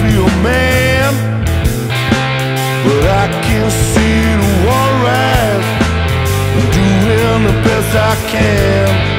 be a man But I can see the world right. Doing the best I can.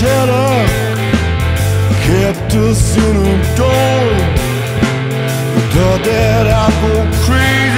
shadow kept us in a dome. Thought that I'd go crazy.